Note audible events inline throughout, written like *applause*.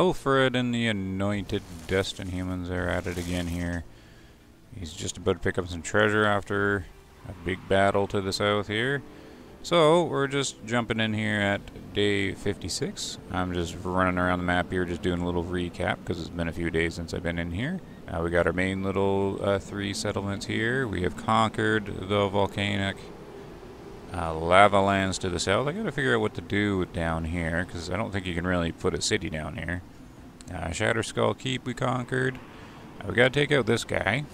Alfred and the Anointed Destined Humans are at it again here. He's just about to pick up some treasure after a big battle to the south here. So, we're just jumping in here at day 56. I'm just running around the map here, just doing a little recap, because it's been a few days since I've been in here. Uh, we got our main little uh, three settlements here. We have conquered the volcanic uh, lava lands to the south. I gotta figure out what to do down here, because I don't think you can really put a city down here. Uh, Shatter Skull Keep we conquered. Uh, we gotta take out this guy.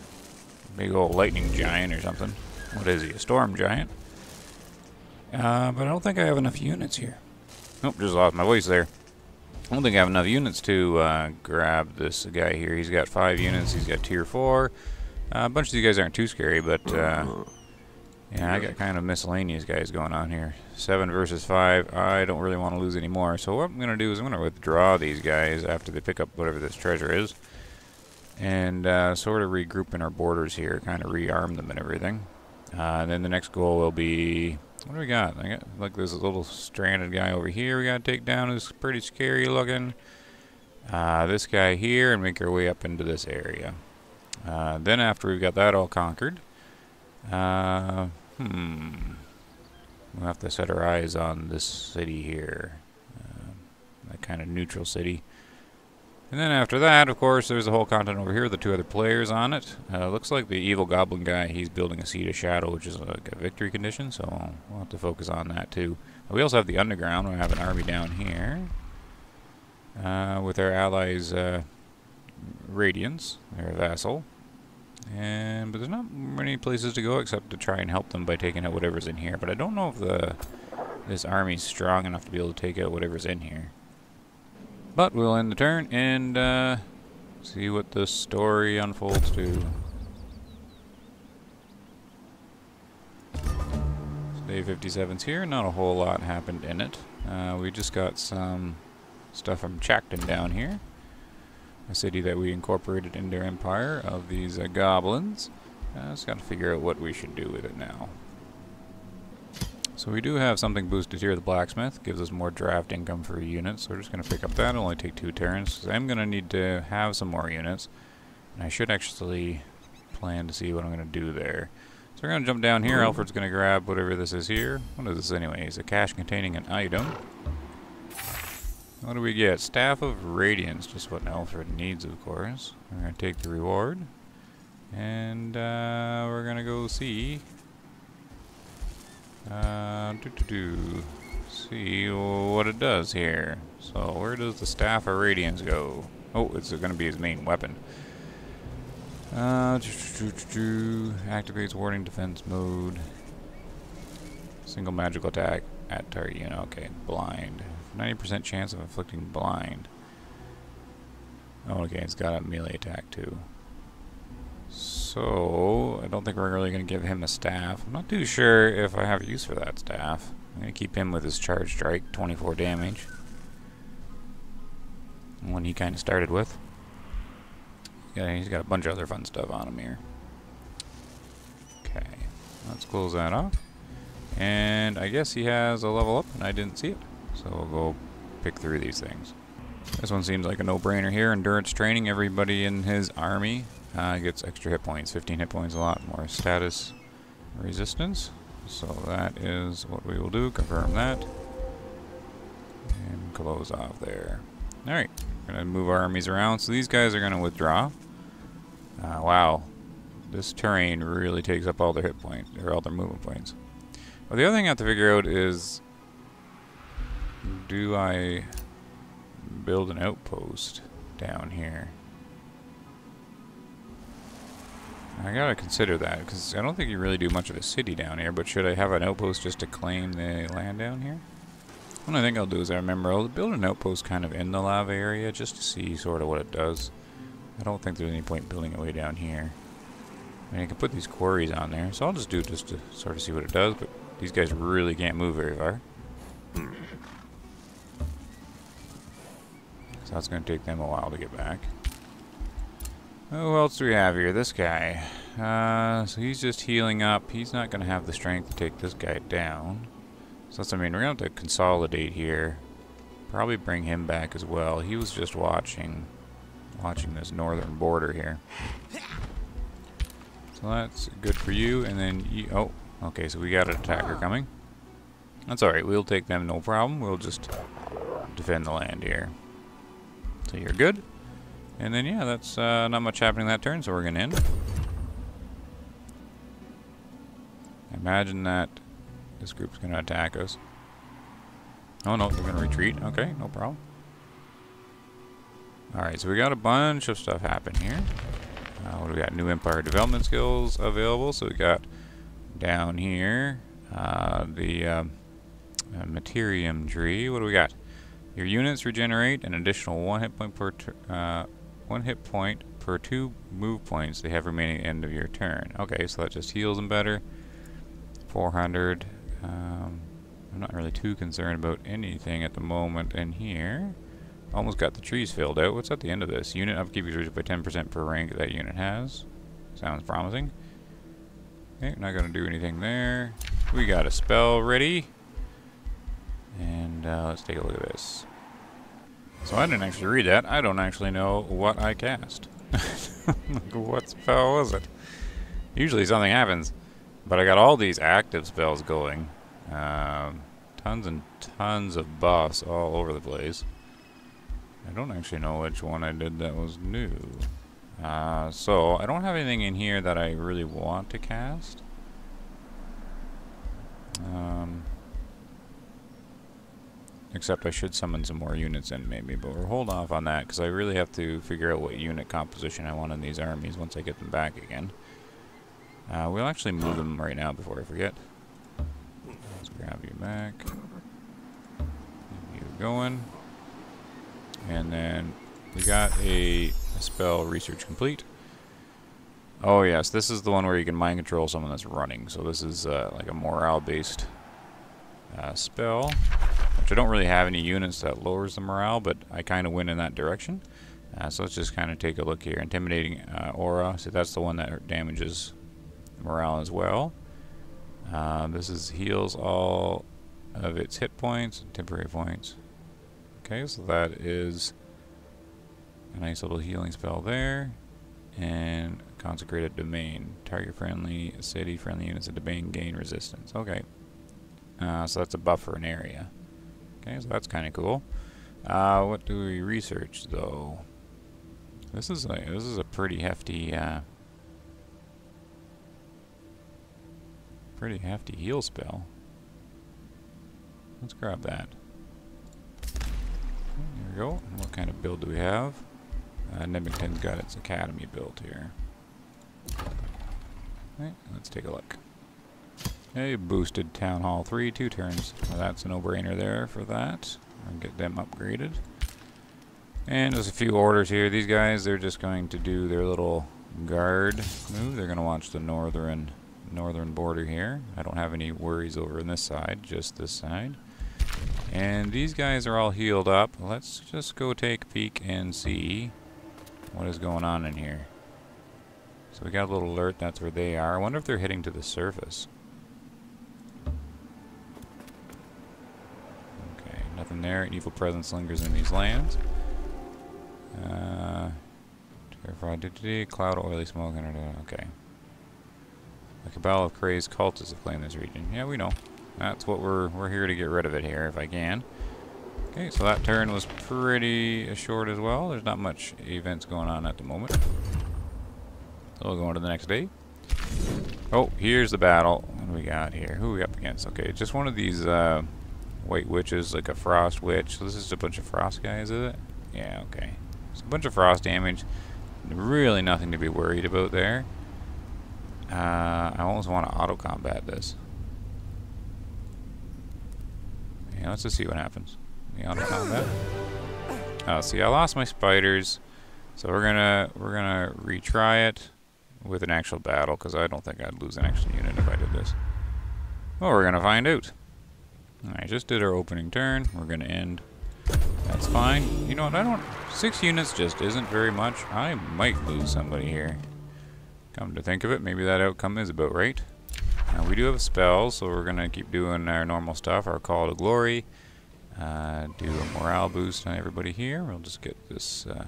Big old lightning giant or something. What is he, a storm giant? Uh, but I don't think I have enough units here. Nope, just lost my voice there. I don't think I have enough units to uh, grab this guy here. He's got five units. He's got tier four. Uh, a bunch of these guys aren't too scary, but uh, yeah, I got kind of miscellaneous guys going on here. Seven versus five. I don't really want to lose anymore. So what I'm going to do is I'm going to withdraw these guys after they pick up whatever this treasure is. And uh, sort of regroup in our borders here. Kind of rearm them and everything. Uh, and then the next goal will be what do we got? I got like this little stranded guy over here we gotta take down who's pretty scary looking. Uh, this guy here and make our way up into this area. Uh, then after we've got that all conquered, uh, hmm, we'll have to set our eyes on this city here. Uh, that kind of neutral city. And then after that, of course, there's the whole continent over here, with the two other players on it. Uh, looks like the evil goblin guy, he's building a seat of shadow, which is like a victory condition, so we'll have to focus on that too. We also have the underground, we have an army down here. Uh, with our allies, uh, Radiance, their vassal. And, but there's not many places to go except to try and help them by taking out whatever's in here. But I don't know if the this army's strong enough to be able to take out whatever's in here. But we'll end the turn and uh, see what the story unfolds to. Day 57's here. Not a whole lot happened in it. Uh, we just got some stuff from Chacton down here. A city that we incorporated into our empire of these uh, goblins. Uh, just got to figure out what we should do with it now. So we do have something boosted here, the blacksmith. Gives us more draft income for units. So we're just going to pick up that. It'll only take two turns. I'm going to need to have some more units. And I should actually plan to see what I'm going to do there. So we're going to jump down here. Alfred's going to grab whatever this is here. What is this anyway? It's a cache containing an item. What do we get? Staff of Radiance. Just what Alfred needs, of course. We're going to take the reward. And uh, we're going to go see uh, do do do. See what it does here. So where does the Staff of Radiance go? Oh, it's going to be his main weapon. Uh, activates warding defense mode. Single magical attack at target unit. Okay, blind. 90% chance of inflicting blind. Oh, okay, it's got a melee attack too. So, I don't think we're really going to give him a staff. I'm not too sure if I have use for that staff. I'm going to keep him with his charge strike, 24 damage. One he kind of started with. Yeah, he's got a bunch of other fun stuff on him here. Okay, let's close that off. And I guess he has a level up, and I didn't see it. So we'll go pick through these things. This one seems like a no-brainer here. Endurance training, everybody in his army uh, gets extra hit points, 15 hit points, a lot more status resistance. So that is what we will do, confirm that. And close off there. Alright, we're going to move our armies around. So these guys are going to withdraw. Uh, wow, this terrain really takes up all their hit points, or all their movement points. Well, the other thing I have to figure out is, do I build an outpost down here? I gotta consider that, because I don't think you really do much of a city down here, but should I have an outpost just to claim the land down here? What I think I'll do is I remember I'll build an outpost kind of in the lava area just to see sort of what it does. I don't think there's any point building it way down here. I mean, I can put these quarries on there, so I'll just do it just to sort of see what it does, but these guys really can't move very far. So that's going to take them a while to get back. Who else do we have here? This guy. Uh, so he's just healing up. He's not going to have the strength to take this guy down. So that's, I mean, we're going to have to consolidate here. Probably bring him back as well. He was just watching watching this northern border here. So that's good for you. And then you, oh, okay, so we got an attacker coming. That's alright, we'll take them no problem. We'll just defend the land here. So you're good. And then, yeah, that's uh, not much happening that turn, so we're going to end. Imagine that this group's going to attack us. Oh, no, they're going to retreat. Okay, no problem. Alright, so we got a bunch of stuff happen here. Uh, we got? New Empire development skills available. So we got down here uh, the um, uh, Materium tree. What do we got? Your units regenerate an additional one hit point per uh, one hit point per two move points they have remaining at the end of your turn. Okay, so that just heals them better. 400. Um, I'm not really too concerned about anything at the moment in here. Almost got the trees filled out. What's at the end of this? Unit upkeep is reduced by 10% per rank that unit has. Sounds promising. Okay, not going to do anything there. We got a spell ready. And uh, let's take a look at this. So I didn't actually read that. I don't actually know what I cast. *laughs* what spell was it? Usually something happens. But I got all these active spells going. Um, tons and tons of buffs all over the place. I don't actually know which one I did that was new. Uh, so, I don't have anything in here that I really want to cast. Um, except I should summon some more units in maybe, but we'll hold off on that because I really have to figure out what unit composition I want in these armies once I get them back again. Uh, we'll actually move them right now before I forget. Let's grab you back. Keep you going. And then we got a, a, spell research complete. Oh yes, this is the one where you can mind control someone that's running. So this is uh, like a morale-based uh, spell, which I don't really have any units that lowers the morale, but I kind of went in that direction. Uh, so let's just kind of take a look here. Intimidating uh, aura. So that's the one that damages morale as well. Uh, this is heals all of its hit points and temporary points. Okay, so that is a nice little healing spell there. And consecrated domain. Target friendly, city friendly units of domain gain resistance. Okay. Uh, so that's a buff for an area. Okay, so that's kind of cool. Uh, what do we research though? This is a this is a pretty hefty uh, pretty hefty heal spell. Let's grab that. There we go. What kind of build do we have? Uh, Nebington's got its academy built here. Okay, let's take a look. A boosted Town Hall 3, two turns. Well, that's a no-brainer there for that. I'll get them upgraded. And there's a few orders here. These guys, they're just going to do their little guard move. They're going to watch the northern northern border here. I don't have any worries over on this side, just this side. And these guys are all healed up. Let's just go take a peek and see what is going on in here. So we got a little alert, that's where they are. I wonder if they're heading to the surface. Okay, nothing there. Evil presence lingers in these lands. Uh, terrified, cloud, oily smoke, okay. The cabal of crazed cultists have claimed this region. Yeah, we know. That's what we're we're here to get rid of it here, if I can. Okay, so that turn was pretty short as well. There's not much events going on at the moment. So we'll go on to the next day. Oh, here's the battle. What do we got here? Who are we up against? Okay, just one of these uh, white witches, like a frost witch. So this is a bunch of frost guys, is it? Yeah, okay. It's a bunch of frost damage. Really nothing to be worried about there. Uh, I almost want to auto combat this. Yeah, let's just see what happens. The auto combat. Oh, *laughs* see, I lost my spiders, so we're gonna we're gonna retry it with an actual battle because I don't think I'd lose an actual unit if I did this. Well, we're gonna find out. I just did our opening turn. We're gonna end. That's fine. You know what? I don't. Six units just isn't very much. I might lose somebody here. Come to think of it, maybe that outcome is about right. Now we do have a spell, so we're going to keep doing our normal stuff, our Call to Glory. Uh, do a morale boost on everybody here. We'll just get this uh,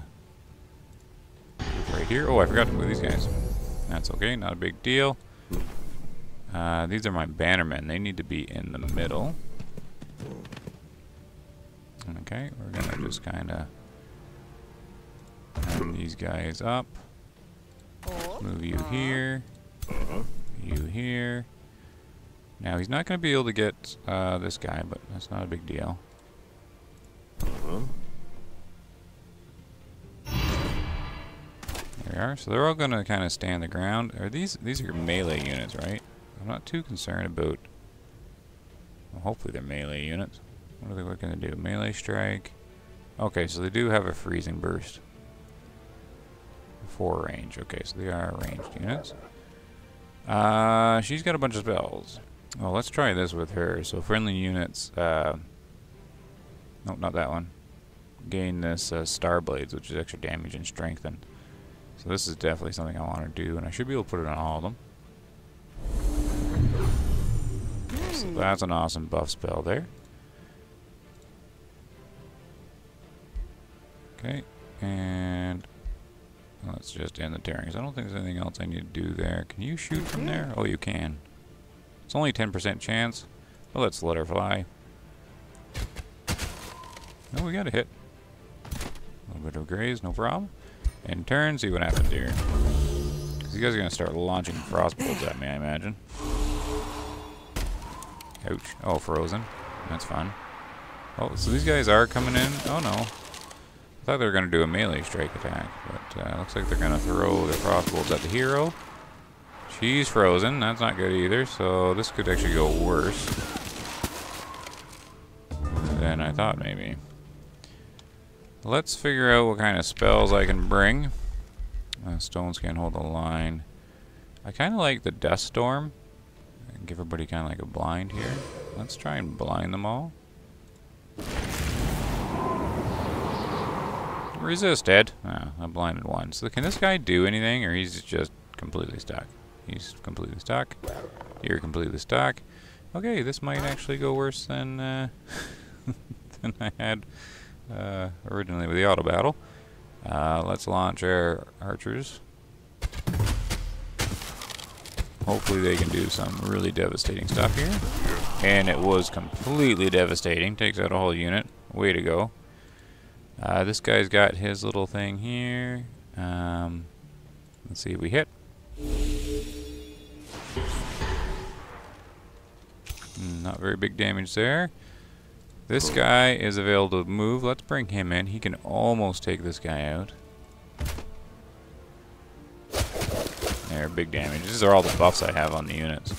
right here. Oh, I forgot to move these guys. That's okay, not a big deal. Uh, these are my bannermen. They need to be in the middle. Okay, we're gonna just kind of move these guys up. Move you here. You here. Now he's not going to be able to get uh, this guy, but that's not a big deal. There we are. So they're all going to kind of stand the ground. Are these these are melee units, right? I'm not too concerned about. Well, hopefully they're melee units. What are they looking to do? Melee strike. Okay, so they do have a freezing burst. Four range. Okay, so they are ranged units. Uh, she's got a bunch of spells. Well, let's try this with her. So friendly units. Uh, no, not that one. Gain this uh, Star Blades, which is extra damage and strengthen. So this is definitely something I want to do, and I should be able to put it on all of them. So hmm. that's an awesome buff spell there. Okay, and let's just end the tearings. I don't think there's anything else I need to do there. Can you shoot from there? Oh, you can. It's only 10% chance, but let's let her fly. Oh, we got a hit. A little bit of graze, no problem. And turn, see what happens here. Because you guys are going to start launching crossbows at me, I imagine. Ouch. Oh, frozen. That's fun. Oh, so these guys are coming in? Oh, no. I thought they were going to do a melee strike attack, but uh, looks like they're going to throw their crossbows at the hero. She's frozen. That's not good either, so this could actually go worse than I thought maybe. Let's figure out what kind of spells I can bring. Uh, stones can't hold a line. I kind of like the Dust Storm. Give everybody kind of like a blind here. Let's try and blind them all. Resisted. Oh, I blinded one. So can this guy do anything, or he's just completely stuck? He's completely stuck. You're completely stuck. Okay, this might actually go worse than uh, *laughs* than I had uh, originally with the auto battle. Uh, let's launch our archers. Hopefully they can do some really devastating stuff here. And it was completely devastating. Takes out a whole unit. Way to go. Uh, this guy's got his little thing here. Um, let's see if we hit. Hmm, not very big damage there. This guy is available to move. Let's bring him in. He can almost take this guy out. There, big damage. These are all the buffs I have on the units.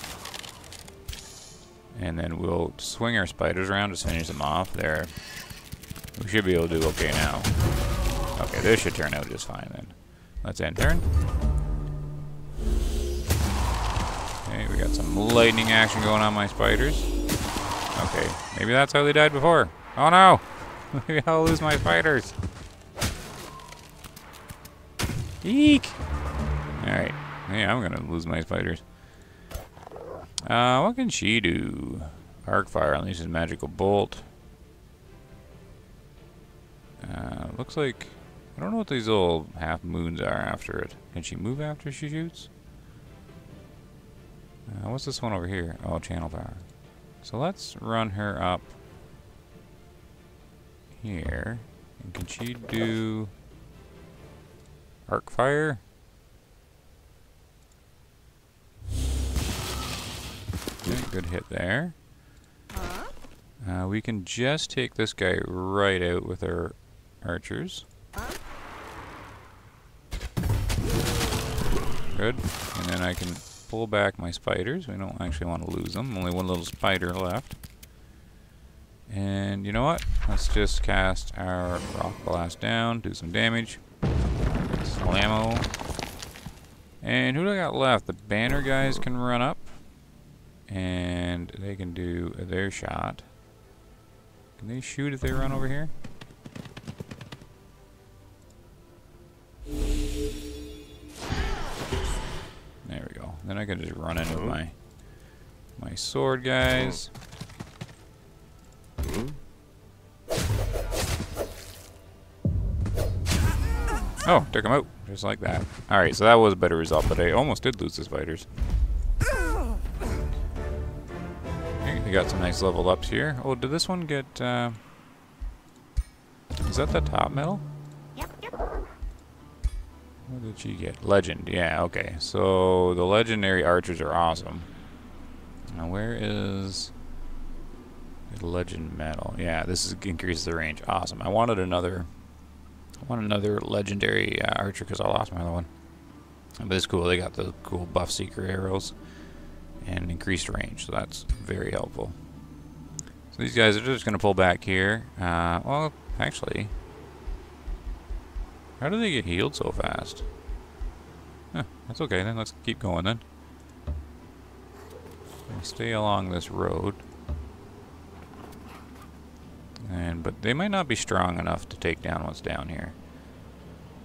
And then we'll swing our spiders around, just finish them off. There. We should be able to do okay now. Okay, this should turn out just fine then. Let's end turn. Okay, we got some lightning action going on my spiders. Okay, maybe that's how they died before. Oh no! *laughs* Maybe I'll lose my fighters. Eek! Alright. Yeah, I'm gonna lose my spiders. Uh, what can she do? Arc fire unleashes magical bolt. Uh, looks like... I don't know what these little half moons are after it. Can she move after she shoots? Uh, what's this one over here? Oh, channel power. So let's run her up here. And can she do arc fire? Okay, good hit there. Uh, we can just take this guy right out with our archers. Good. And then I can pull back my spiders. We don't actually want to lose them. Only one little spider left. And you know what? Let's just cast our rock blast down, do some damage. Slammo. And who do I got left? The banner guys can run up. And they can do their shot. Can they shoot if they run over here? There we go. Then I can just run in with my my sword guys. Oh, took him out. Just like that. Alright, so that was a better result, but I almost did lose the spiders. We got some nice level ups here. Oh, did this one get, uh... Is that the top medal? Yep, yep. What did she get? Legend. Yeah, okay. So the legendary archers are awesome. Now where is legend medal? Yeah, this is increases the range. Awesome. I wanted another I want another legendary uh, archer because I lost my other one. But it's cool. They got the cool buff seeker arrows and increased range, so that's very helpful. So these guys are just going to pull back here. Uh, well, actually, how do they get healed so fast? Huh, that's okay then. Let's keep going then. Stay along this road. And but they might not be strong enough to take down what's down here.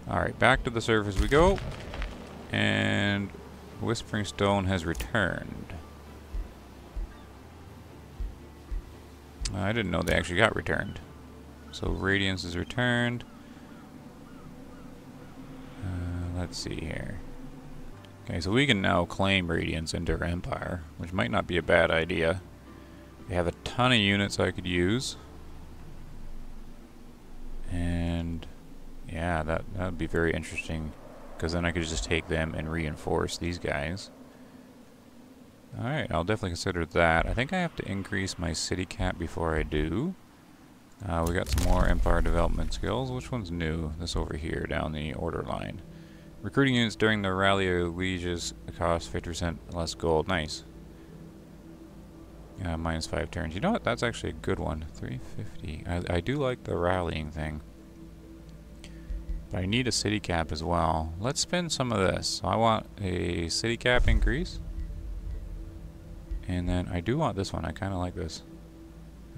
Alright, back to the surface we go. And Whispering Stone has returned. I didn't know they actually got returned. So Radiance is returned. Uh, let's see here. Okay, so we can now claim Radiance into our Empire, which might not be a bad idea. We have a ton of units I could use. And yeah, that that would be very interesting because then I could just take them and reinforce these guys. Alright, I'll definitely consider that. I think I have to increase my city cap before I do. Uh, we got some more Empire development skills. Which one's new? This over here, down the order line. Recruiting units during the Rally of Lieges cost 50% less gold. Nice. Yeah, minus 5 turns. You know what? That's actually a good one. 350. I, I do like the rallying thing. But I need a city cap as well. Let's spend some of this. So I want a city cap increase. And then I do want this one. I kind of like this.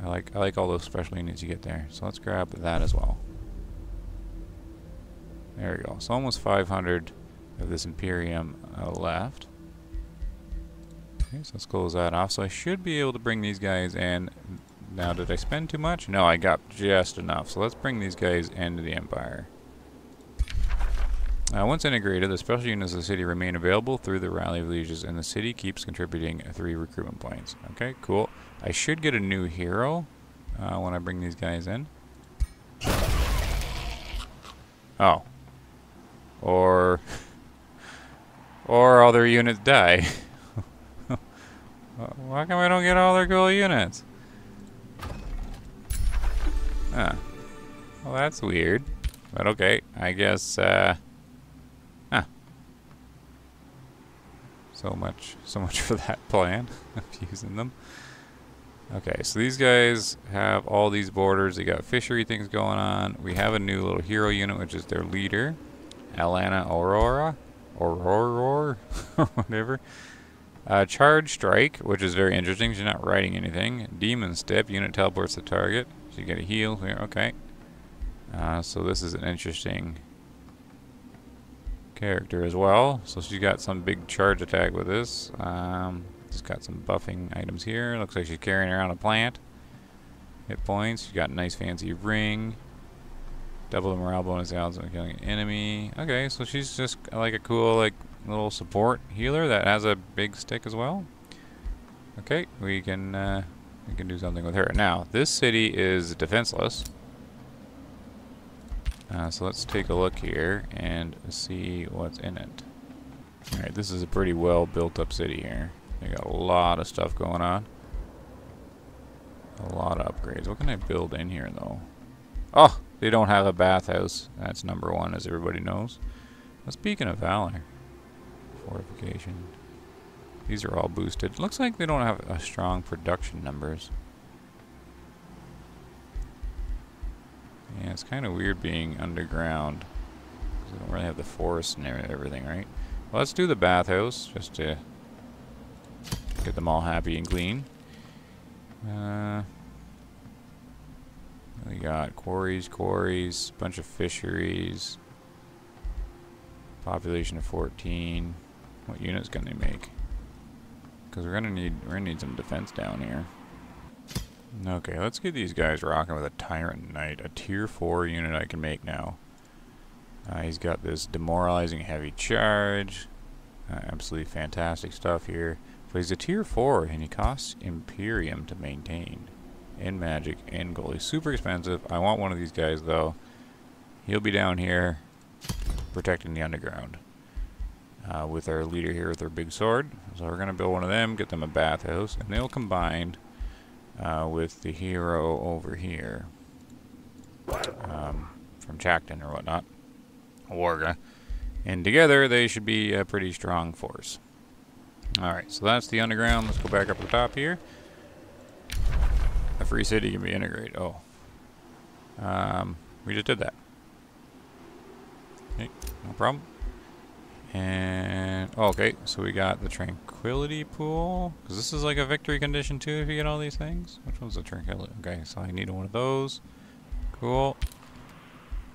I like I like all those special units you get there. So let's grab that as well. There we go. So almost 500 of this Imperium uh, left. Okay, so let's close that off. So I should be able to bring these guys in. Now, did I spend too much? No, I got just enough. So let's bring these guys into the Empire. Uh, once integrated, the special units of the city remain available through the Rally of Lieges, and the city keeps contributing three recruitment points. Okay, cool. I should get a new hero uh, when I bring these guys in. Oh. Or... Or all their units die. *laughs* Why come I don't get all their cool units? Huh. Well, that's weird. But okay, I guess, uh... Huh. So much, so much *laughs* for that plan of using them. Okay, so these guys have all these borders. They got fishery things going on. We have a new little hero unit, which is their leader, Alana Aurora, Aurora, or *laughs* whatever. Uh, charge strike, which is very interesting. She's not writing anything. Demon step, unit teleports the target. So you get a heal here. Okay. Uh, so this is an interesting character as well. So she's got some big charge attack with this. Um, just got some buffing items here. Looks like she's carrying around a plant. Hit points. She's got a nice fancy ring. Double the morale bonus odds when killing an enemy. Okay, so she's just like a cool like little support healer that has a big stick as well. Okay, we can uh, we can do something with her. Now, this city is defenseless. Uh, so let's take a look here and see what's in it. Alright, this is a pretty well built up city here. They got a lot of stuff going on. A lot of upgrades. What can I build in here though? Oh, they don't have a bathhouse. That's number one, as everybody knows. But speaking of valor, fortification. These are all boosted. Looks like they don't have a strong production numbers. Yeah, it's kind of weird being underground. They don't really have the forest and everything, right? Well, let's do the bathhouse, just to get them all happy and clean. Uh, we got quarries, quarries, bunch of fisheries. Population of 14. What units can they make? Because we're gonna need we're gonna need some defense down here. Okay, let's get these guys rocking with a Tyrant Knight, a tier 4 unit I can make now. Uh, he's got this demoralizing heavy charge. Uh, absolutely fantastic stuff here. But he's a tier 4 and he costs Imperium to maintain. In magic, in gold. He's super expensive. I want one of these guys though. He'll be down here protecting the underground. Uh, with our leader here with our big sword. So we're going to build one of them, get them a bathhouse, and they'll combine uh, with the hero over here um, from Chakton or whatnot, Warga. And together they should be a pretty strong force. Alright, so that's the underground. Let's go back up to the top here. A free city can be integrated. Oh. Um, we just did that. Okay, no problem. And, oh, okay, so we got the Tranquility Pool. Because this is like a victory condition too if you get all these things. Which one's the Tranquility? Okay, so I need one of those. Cool.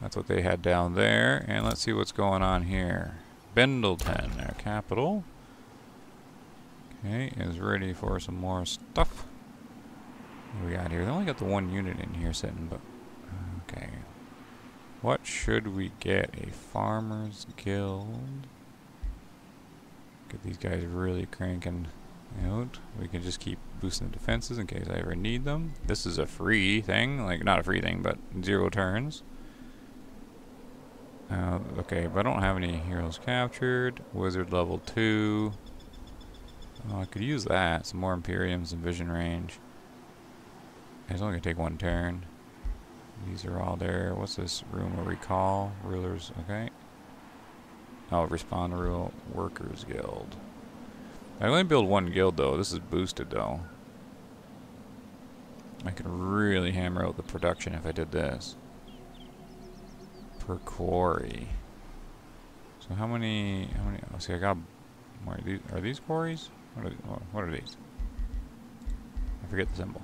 That's what they had down there. And let's see what's going on here. Bendleton, our capital. Okay, is ready for some more stuff. What we got here? They only got the one unit in here sitting, but... Okay. What should we get? A farmer's guild. Get these guys really cranking out. We can just keep boosting the defenses in case I ever need them. This is a free thing. Like, not a free thing, but zero turns. Uh, okay, but I don't have any heroes captured. Wizard level 2. Oh, I could use that. Some more Imperiums and vision range. It's only going to take one turn. These are all there. What's this? Room of recall. Rulers. Okay. Oh, respond rule. Workers guild. I only build one guild though. This is boosted though. I could really hammer out the production if I did this. Per quarry. So how many? How many? Oh, see, I got. Are these, are these quarries? What are, what are these? I forget the symbol.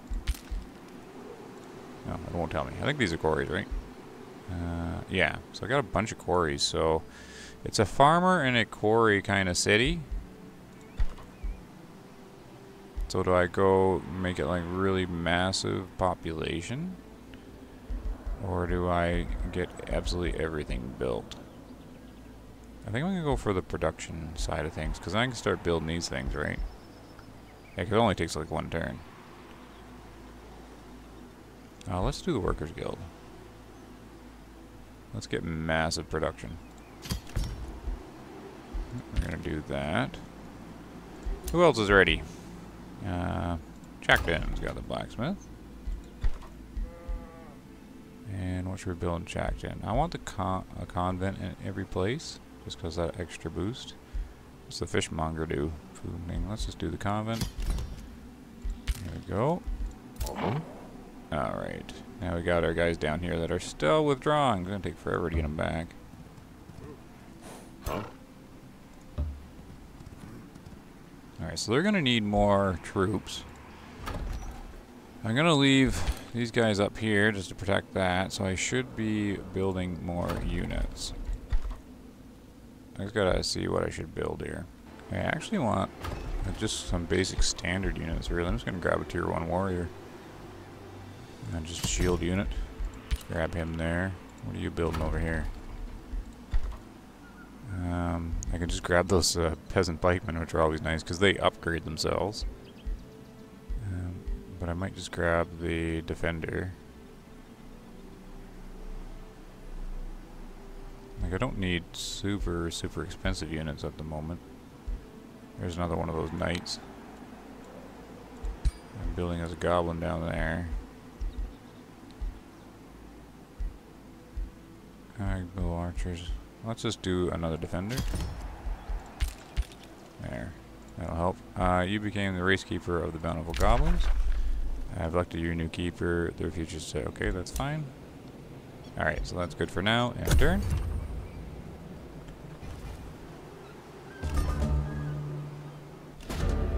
No, it won't tell me. I think these are quarries, right? Uh, yeah, so I got a bunch of quarries. So it's a farmer and a quarry kind of city. So do I go make it like really massive population? Or do I get absolutely everything built? I think I'm going to go for the production side of things, because I can start building these things, right? Yeah, it only takes like one turn. Uh, let's do the Workers Guild. Let's get massive production. We're to do that. Who else is ready? Uh, Chakton's got the blacksmith. And what should we build in Chakton? I want the con a convent in every place, just because that extra boost. What's the fishmonger do? Let's just do the convent. There we go. Alright. Now we got our guys down here that are still withdrawing. It's to take forever to get them back. Alright, so they're going to need more troops. I'm going to leave these guys up here just to protect that, so I should be building more units. I just gotta see what I should build here. I actually want just some basic standard units, really. I'm just to grab a tier 1 warrior. And just shield unit. Just grab him there. What are you building over here? Um, I can just grab those uh, peasant pikemen, which are always nice because they upgrade themselves. Um, but I might just grab the defender. Like I don't need super, super expensive units at the moment. There's another one of those knights. I'm building as a goblin down there. Bow archers. Let's just do another defender. There. That'll help. Uh, you became the race keeper of the Bountiful Goblins. I've elected your new keeper. Their future say, okay, that's fine. Alright, so that's good for now. And turn.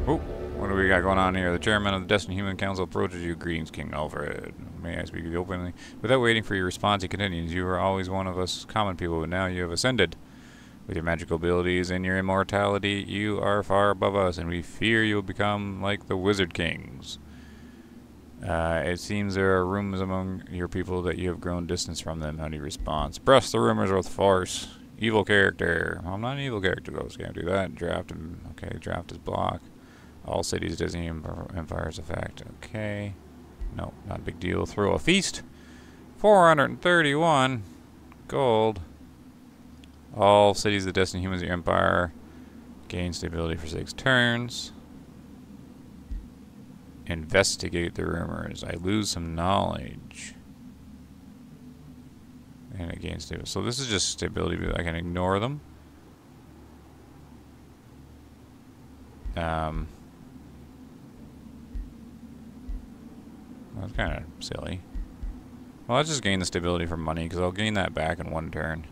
Oh, what do we got going on here? The chairman of the Destined Human Council approaches you. Greetings, King Alfred. May I speak openly? Without waiting for your response, he continues. You were always one of us common people, but now you have ascended. With your magical abilities and your immortality, you are far above us, and we fear you will become like the Wizard Kings. Uh, it seems there are rumors among your people that you have grown distance from them. How do you respond? Brush the rumors with force. Evil character. Well, I'm not an evil character, though, so can't do that. Draft him. Okay, draft his block. All cities, Disney Empire's effect. Okay. No, not a big deal. Throw a feast. 431 gold. All cities of the Destiny Humans of Empire gain stability for six turns. Investigate the rumors. I lose some knowledge. And it gains stability. So this is just stability, but I can ignore them. Um, that's kind of silly. Well, I'll just gain the stability for money, because I'll gain that back in one turn.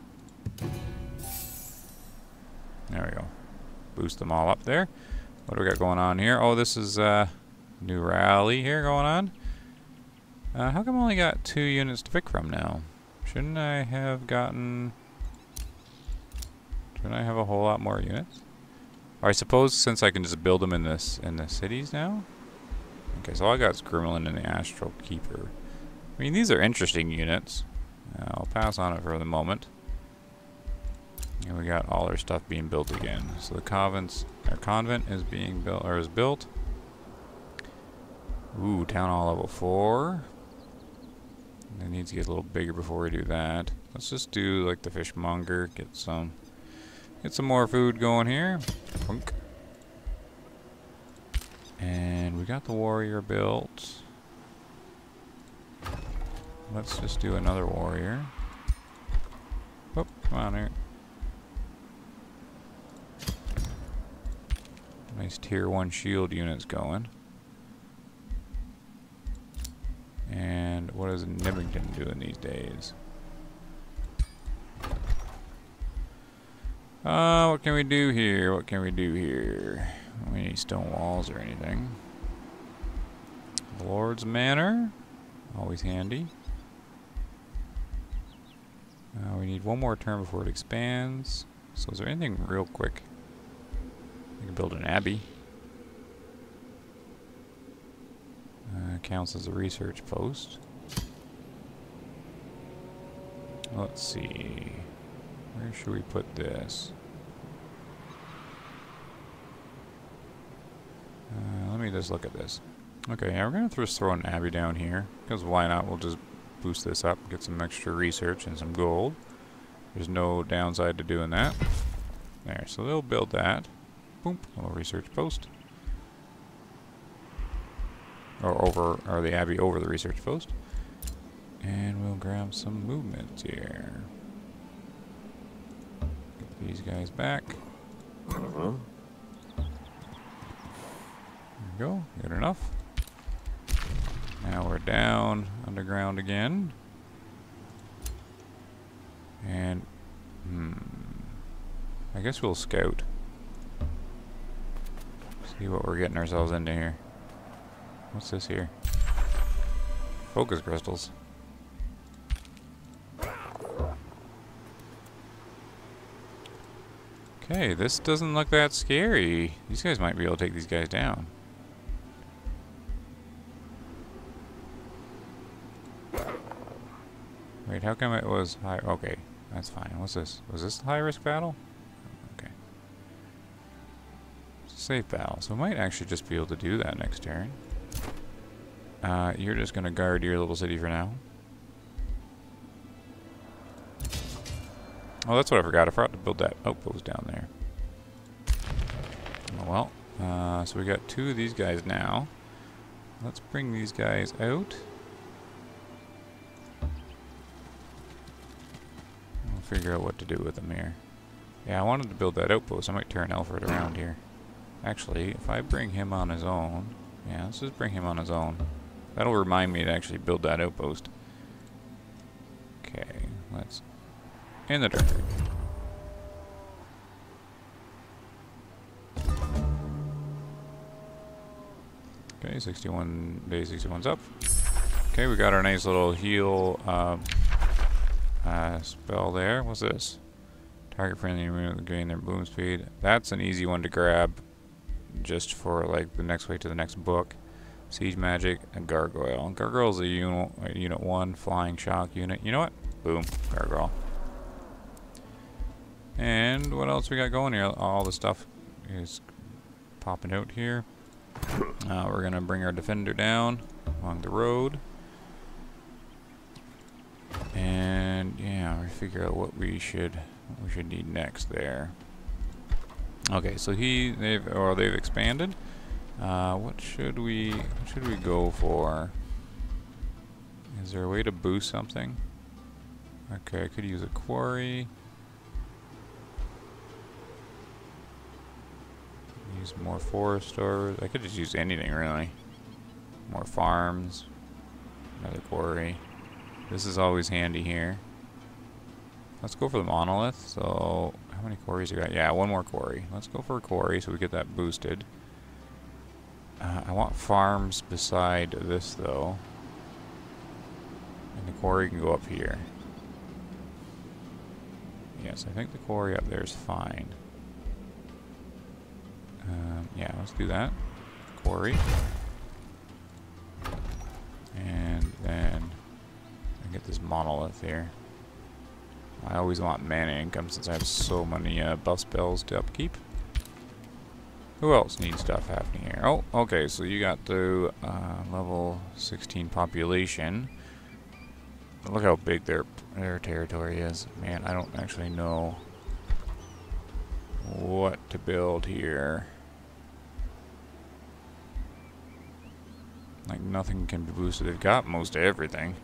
There we go. Boost them all up there. What do we got going on here? Oh, this is uh, new rally here going on. Uh, how come I only got two units to pick from now? Shouldn't I have gotten... Shouldn't I have a whole lot more units? I suppose since I can just build them in this in the cities now? Okay, so all I got is Gremlin and the Astral Keeper. I mean, these are interesting units. Uh, I'll pass on it for the moment. And we got all our stuff being built again. So the convents, our convent is being built, or is built. Ooh, town hall level four. It needs to get a little bigger before we do that. Let's just do like the fishmonger, get some, get some more food going here. And we got the warrior built. Let's just do another warrior. Whoop, come on here. Nice tier 1 shield units going. And what is Nibbington doing these days? Uh, what can we do here? What can we do here? We need stone walls or anything. Lord's Manor. Always handy. Uh, we need one more turn before it expands. So is there anything real quick? We can build an abbey. Uh, counts as a research post. Let's see. Where should we put this? Uh, let me just look at this. Okay, yeah, we're going to just throw an abbey down here. Because why not? We'll just boost this up, get some extra research and some gold. There's no downside to doing that. There, so they'll build that. Boom, little research post. Or over, or the abbey over the research post. And we'll grab some movement here. Get these guys back. Uh -huh. We go, good enough. Now we're down underground again. And, hmm. I guess we'll scout. See what we're getting ourselves into here. What's this here? Focus crystals. Okay, this doesn't look that scary. These guys might be able to take these guys down. Wait, how come it was high? Okay, that's fine. What's this? Was this the high risk battle? Okay. Safe battle, so we might actually just be able to do that next turn. Uh, you're just going to guard your little city for now. Oh, that's what I forgot. I forgot to build that outpost down there. Oh well. Uh, so we got two of these guys now. Let's bring these guys out. Figure out what to do with them here. Yeah, I wanted to build that outpost. I might turn Alfred around here. Actually, if I bring him on his own... Yeah, let's just bring him on his own. That'll remind me to actually build that outpost. Okay, let's... In the dirt. Okay, 61, day 61's up. Okay, we got our nice little heal uh, uh, spell there. What's this? Target friendly unit gain their bloom speed. That's an easy one to grab just for like the next way to the next book. Siege Magic, and Gargoyle. Gargoyle's a unit, a unit 1 flying shock unit. You know what? Boom, Gargoyle. And what else we got going here? All the stuff is popping out here. Uh, we're gonna bring our defender down along the road. Yeah, we figure out what we should we should need next there. Okay, so he they've or they've expanded. Uh, what should we what should we go for? Is there a way to boost something? Okay, I could use a quarry. Use more forest stores. I could just use anything really. More farms. Another quarry. This is always handy here. Let's go for the monolith. So, how many quarries you got? Yeah, one more quarry. Let's go for a quarry so we get that boosted. Uh, I want farms beside this though. And the quarry can go up here. Yes, I think the quarry up there is fine. Um, yeah, let's do that. Quarry. And then I get this monolith here. I always want mana income since I have so many uh, buff spells to upkeep. Who else needs stuff happening here? Oh, okay, so you got the uh, level 16 population. Look how big their their territory is. Man, I don't actually know what to build here. Like nothing can be boosted. They've got most everything.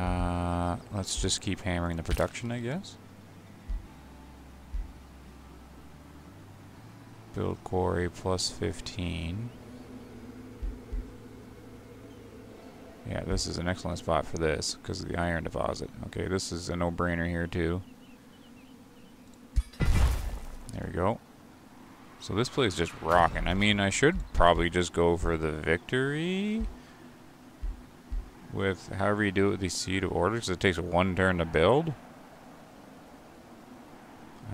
Uh, let's just keep hammering the production, I guess. Build quarry plus 15. Yeah, this is an excellent spot for this because of the iron deposit. Okay, this is a no-brainer here too. There we go. So this place is just rocking. I mean, I should probably just go for the victory with however you do it with these seat of orders. It takes one turn to build.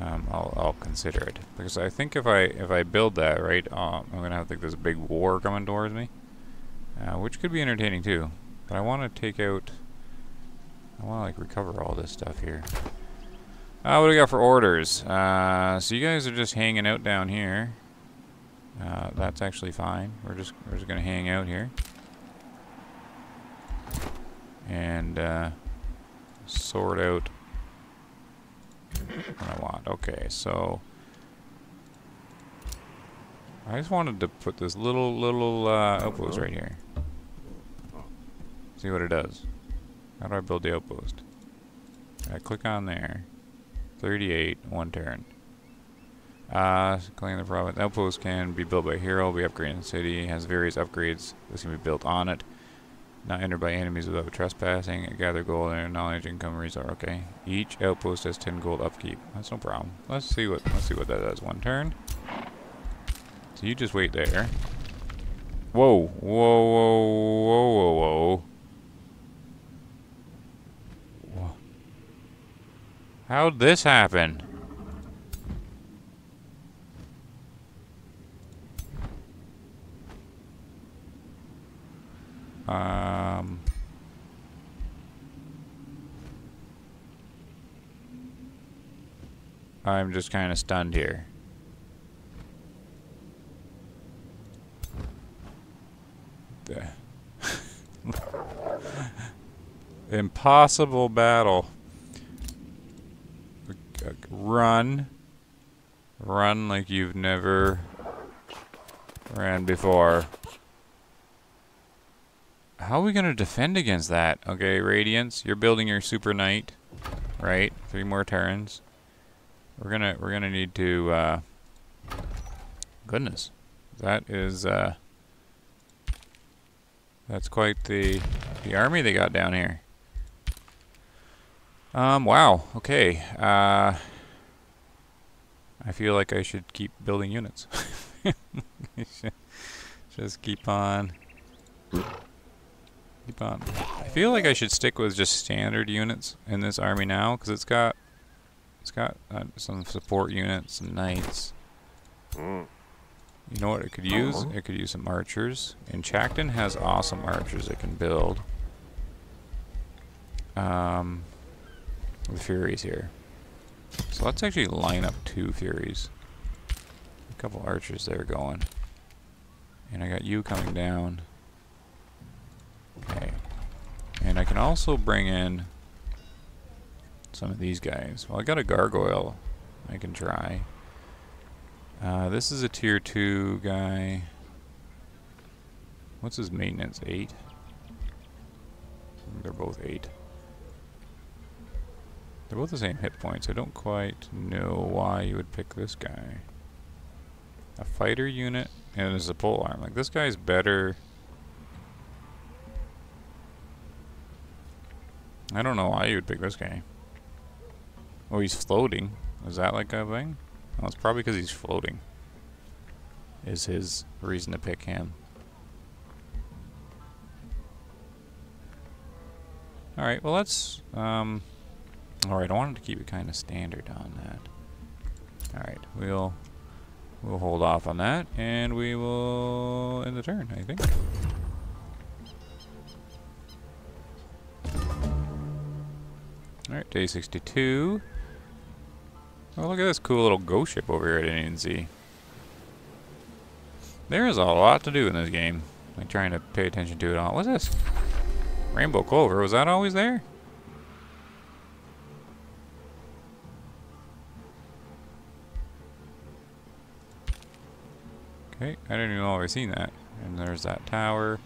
Um, I'll, I'll consider it because I think if I if I build that right, um, I'm gonna have like this big war coming towards me, uh, which could be entertaining too. But I want to take out. I want to like recover all this stuff here. Uh, what do we got for orders? Uh, so you guys are just hanging out down here. Uh, that's actually fine. We're just we're just gonna hang out here and uh, sort out what I want. Okay, so I just wanted to put this little little uh, outpost right here. See what it does. How do I build the outpost? I click on there. 38, one turn. Uh, claim the province. Outpost can be built by hero, be upgraded in the city, has various upgrades This can be built on it. Not entered by enemies without trespassing. Gather gold and knowledge income resource. Okay. Each outpost has 10 gold upkeep. That's no problem. Let's see what let's see what that does. One turn. So you just wait there. Whoa, whoa, whoa, whoa, whoa, whoa. Whoa. How'd this happen? Um, I'm just kind of stunned here. *laughs* Impossible battle. Run. Run like you've never ran before. How are we going to defend against that? Okay, Radiance, you're building your Super Knight, right? Three more turns. We're gonna we're gonna need to. Uh, goodness, that is uh, that's quite the the army they got down here. Um. Wow. Okay. Uh. I feel like I should keep building units. *laughs* Just keep on. I feel like I should stick with just standard units in this army now, because it's got it's got uh, some support units, some knights. You know what it could use? It could use some archers. And Chacton has awesome archers it can build. Um, the Furies here. So let's actually line up two Furies. A couple archers there going. And I got you coming down. Okay. And I can also bring in some of these guys. Well, I got a gargoyle I can try. Uh, this is a tier 2 guy. What's his maintenance? 8? They're both 8. They're both the same hit points. I don't quite know why you would pick this guy. A fighter unit and a pole arm. Like, this guy's better... I don't know why you would pick this guy. Oh, he's floating. Is that like a thing? Well, it's probably because he's floating. Is his reason to pick him. Alright, well let's... Um, Alright, I wanted to keep it kind of standard on that. Alright, we'll... We'll hold off on that, and we will end the turn, I think. Alright, day 62. Oh, look at this cool little ghost ship over here I didn't. There is a lot to do in this game. Like trying to pay attention to it all. What's this? Rainbow clover. Was that always there? Okay, I didn't even know I seen that. And there's that tower.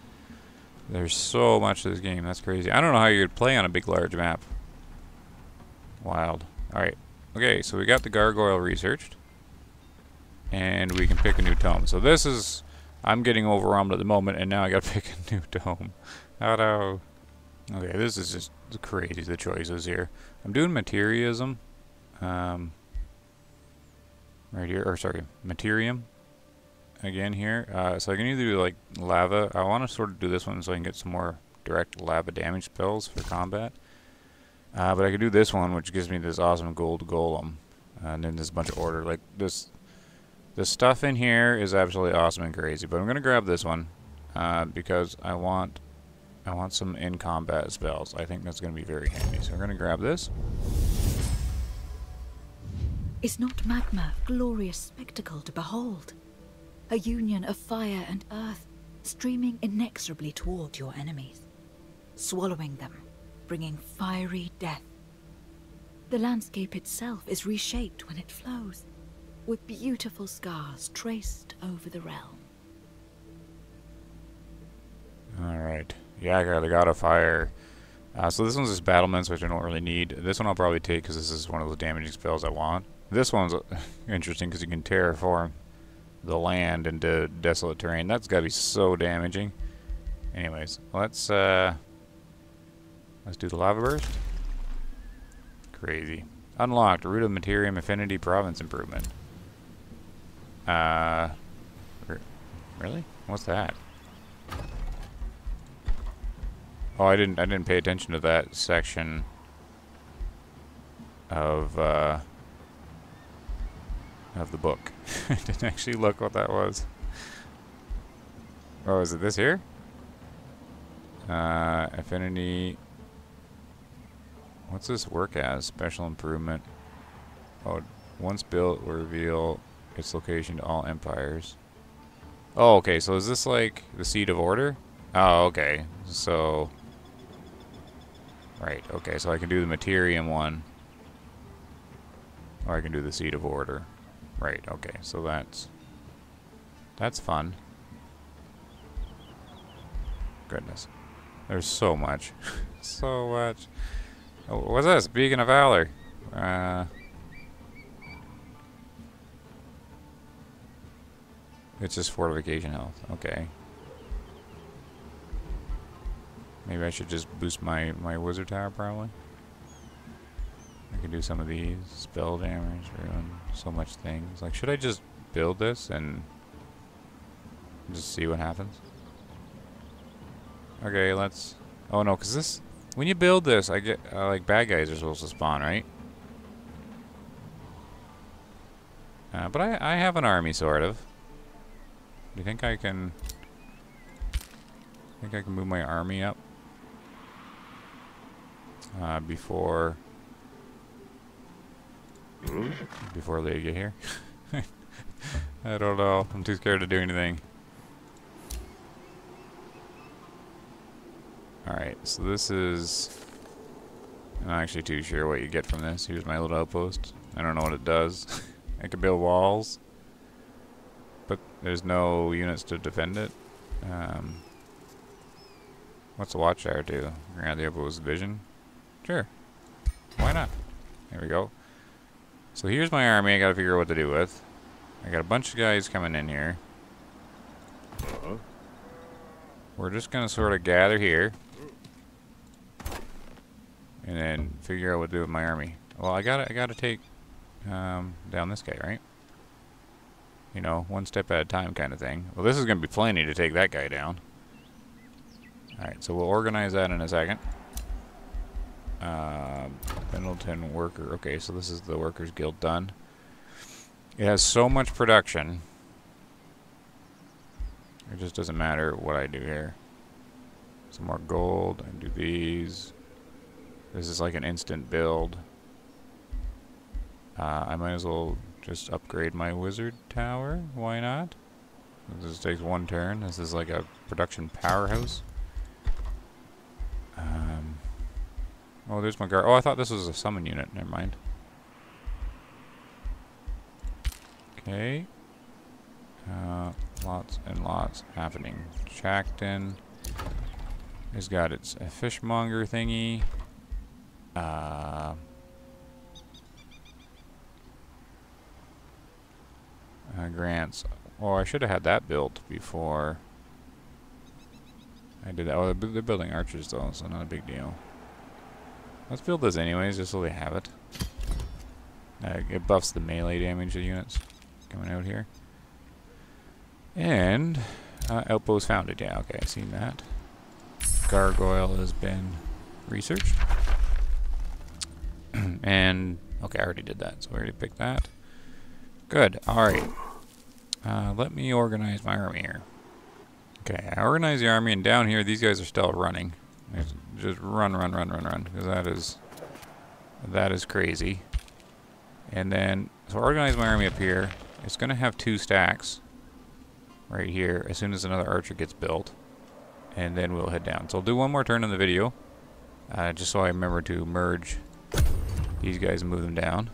There's so much to this game. That's crazy. I don't know how you would play on a big, large map. Wild. Alright. Okay, so we got the gargoyle researched. And we can pick a new tome. So this is... I'm getting overwhelmed at the moment, and now I gotta *laughs* pick a new tome. How do... Okay, this is just crazy, the choices here. I'm doing materialism. Um, right here, or sorry, materium. Again here. Uh, so I can either do like lava. I want to sort of do this one so I can get some more direct lava damage spells for combat. Uh, but I could do this one, which gives me this awesome gold golem. And then there's a bunch of order. Like, this the stuff in here is absolutely awesome and crazy. But I'm going to grab this one uh, because I want I want some in-combat spells. I think that's going to be very handy. So we're going to grab this. Is not magma a glorious spectacle to behold? A union of fire and earth streaming inexorably toward your enemies, swallowing them bringing fiery death. The landscape itself is reshaped when it flows, with beautiful scars traced over the realm. Alright. Yeah, I got, I got a fire. Uh, so this one's just battlements, which I don't really need. This one I'll probably take because this is one of the damaging spells I want. This one's *laughs* interesting because you can terraform the land into desolate terrain. That's got to be so damaging. Anyways, let's... Uh, Let's do the lava burst. Crazy. Unlocked. Root of Materium Affinity Province Improvement. Uh... Really? What's that? Oh, I didn't. I didn't pay attention to that section of uh, of the book. *laughs* I didn't actually look what that was. Oh, is it this here? Uh, affinity What's this work as? Special improvement. Oh, once built will reveal its location to all empires. Oh, okay, so is this like the seat of order? Oh, okay. So... Right, okay, so I can do the Materium one. Or I can do the seat of order. Right, okay, so that's... That's fun. Goodness. There's so much. *laughs* so much. What's this? Beacon of Valor. Uh, it's just fortification health. Okay. Maybe I should just boost my, my wizard tower, probably. I can do some of these. Spell damage, ruin, so much things. Like, should I just build this and just see what happens? Okay, let's... Oh no, because this... When you build this, I get uh, like bad guys are supposed to spawn, right? Uh, but I, I have an army, sort of. Do you think I can... I think I can move my army up? Uh, before... Before they get here? *laughs* I don't know. I'm too scared to do anything. Alright, so this is... I'm not actually too sure what you get from this. Here's my little outpost. I don't know what it does. I can build walls. But there's no units to defend it. Um, what's the watchtower do? Grant the outpost vision? Sure. Why not? There we go. So here's my army I gotta figure out what to do with. I got a bunch of guys coming in here. We're just gonna sort of gather here. And then figure out what to do with my army. Well, I gotta, I gotta take um, down this guy, right? You know, one step at a time kind of thing. Well, this is gonna be plenty to take that guy down. Alright, so we'll organize that in a second. Uh, Pendleton worker. Okay, so this is the workers guild done. It has so much production. It just doesn't matter what I do here. Some more gold. I do these. This is like an instant build. Uh, I might as well just upgrade my wizard tower. Why not? This takes one turn. This is like a production powerhouse. Um, oh, there's my guard. Oh, I thought this was a summon unit. Never mind. Okay. Uh, lots and lots happening. Chackton has got its fishmonger thingy. Uh, uh, grants. Oh, I should have had that built before I did that. Oh, they're building archers though, so not a big deal. Let's build this anyways, just so they have it. Uh, it buffs the melee damage of units coming out here. And uh, outpost founded. Yeah, okay, I've seen that. Gargoyle has been researched. *clears throat* and okay, I already did that, so we already picked that. Good. All right. Uh, let me organize my army here. Okay, I organize the army, and down here, these guys are still running. Just run, run, run, run, run, because that is that is crazy. And then, so organize my army up here. It's going to have two stacks right here as soon as another archer gets built. And then we'll head down. So I'll do one more turn in the video, uh, just so I remember to merge these guys move them down.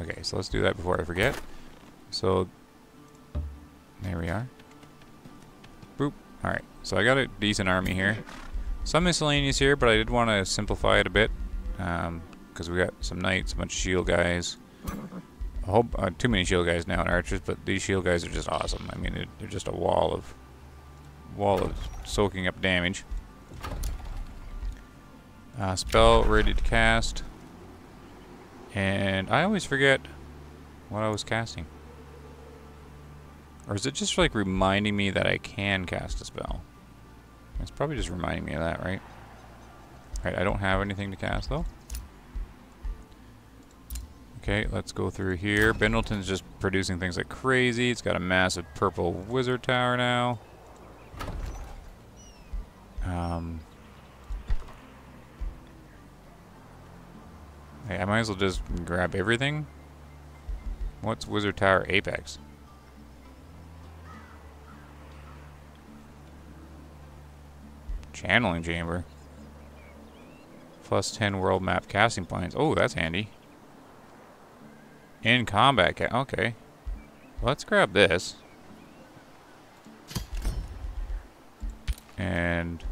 Okay, so let's do that before I forget. So, there we are. Boop. Alright, so I got a decent army here. Some miscellaneous here, but I did want to simplify it a bit. Because um, we got some knights, a bunch of shield guys. A whole, uh, too many shield guys now and archers, but these shield guys are just awesome. I mean, they're just a wall of wall of soaking up damage. Uh, spell ready to cast. And I always forget what I was casting. Or is it just like reminding me that I can cast a spell? It's probably just reminding me of that, right? Alright, I don't have anything to cast though. Okay, let's go through here. Bendleton's just producing things like crazy. It's got a massive purple wizard tower now. Um, I might as well just grab everything. What's Wizard Tower Apex? Channeling chamber. Plus 10 world map casting points. Oh, that's handy. In combat Okay. Let's grab this. And...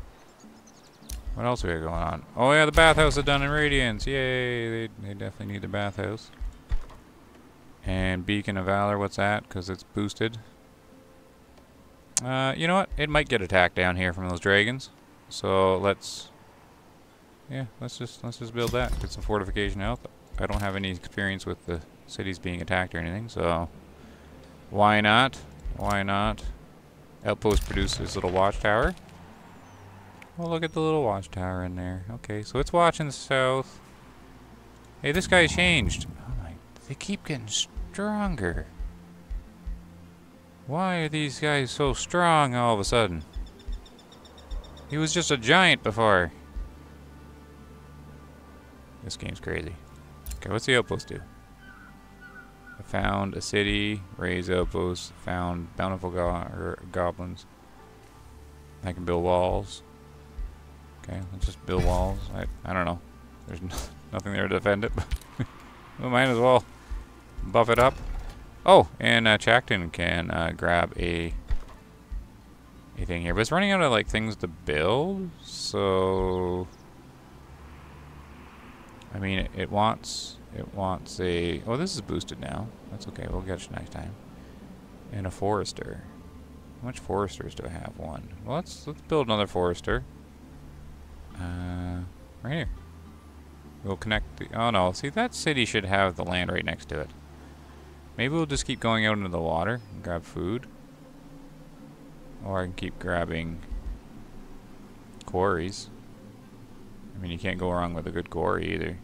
What else we got going on? Oh yeah, the bathhouse is done in Radiance. Yay! They, they definitely need the bathhouse. And Beacon of Valor, what's that? Because it's boosted. Uh, you know what? It might get attacked down here from those dragons. So let's, yeah, let's just let's just build that. Get some fortification health. I don't have any experience with the cities being attacked or anything, so why not? Why not? Outpost produces little watchtower. Well, look at the little watchtower in there. Okay, so it's watching the south. Hey, this guy changed. Oh my, they keep getting stronger? Why are these guys so strong all of a sudden? He was just a giant before. This game's crazy. Okay, what's the outpost do? I found a city, raised outposts, found bountiful go er, goblins. I can build walls. Okay, let's just build walls. I, I don't know. There's no, *laughs* nothing there to defend it. *laughs* we might as well buff it up. Oh, and uh, Chacton can uh, grab a a thing here, but it's running out of like things to build. So, I mean, it, it wants it wants a. Oh, this is boosted now. That's okay. We'll get it next time. And a forester. How much foresters do I have? One. Well, let's let's build another forester. Uh, right here. We'll connect the. Oh no! See, that city should have the land right next to it. Maybe we'll just keep going out into the water and grab food. Or I can keep grabbing quarries. I mean, you can't go wrong with a good quarry either.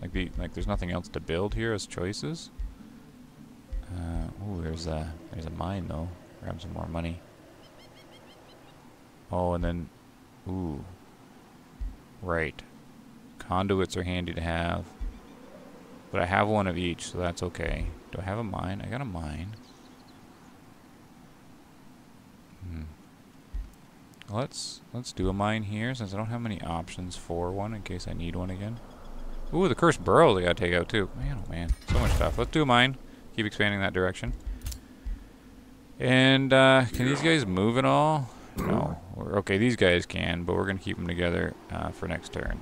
Like the like, there's nothing else to build here as choices. Uh, oh, there's a there's a mine though. Grab some more money. Oh, and then, ooh, right. Conduits are handy to have, but I have one of each, so that's okay. Do I have a mine? I got a mine. Hmm. Let's let's do a mine here since I don't have many options for one in case I need one again. Ooh, the cursed burrow they gotta take out too. Man, oh man, so much stuff. Let's do a mine. Keep expanding that direction. And uh, can these guys move at all? No. Okay, these guys can, but we're gonna keep them together uh, for next turn.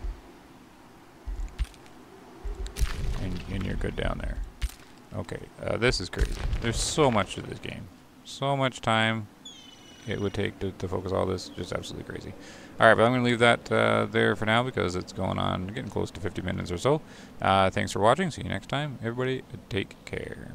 And, and you're good down there. Okay, uh, this is crazy. There's so much to this game. So much time it would take to, to focus all this. Just absolutely crazy. Alright, but I'm going to leave that uh, there for now because it's going on, getting close to 50 minutes or so. Uh, thanks for watching. See you next time. Everybody, take care.